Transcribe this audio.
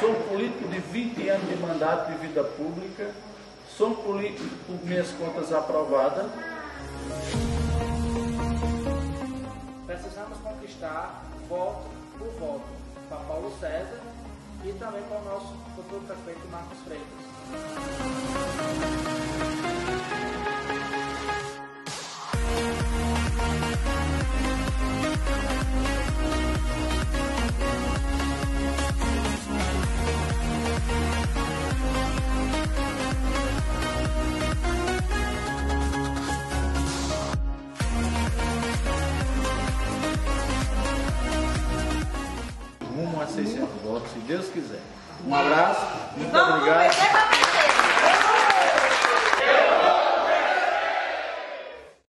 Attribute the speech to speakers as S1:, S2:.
S1: sou político de 20 anos de mandato de vida pública, sou político com minhas contas aprovadas.
S2: Precisamos conquistar voto por voto para Paulo César e também para o nosso futuro prefeito Marcos Freitas.
S1: Rumo a 600 votos, se Deus quiser. Um abraço, muito obrigado.